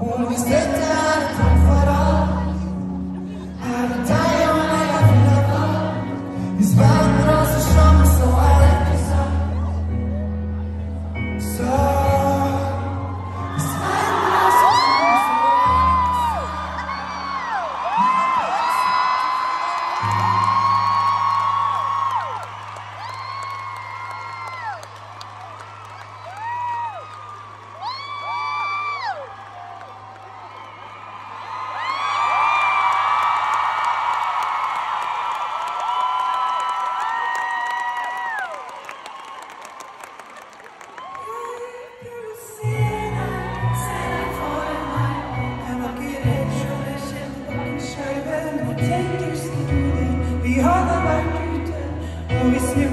Um instante. We are the hala ben güten O ismi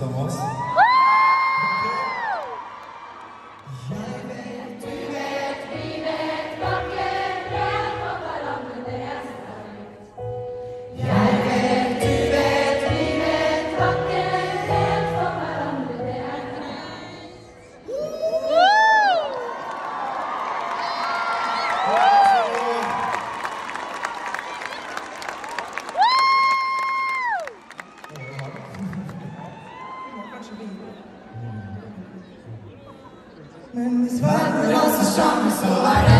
som oss? Thank you. When this fight was also strong, so I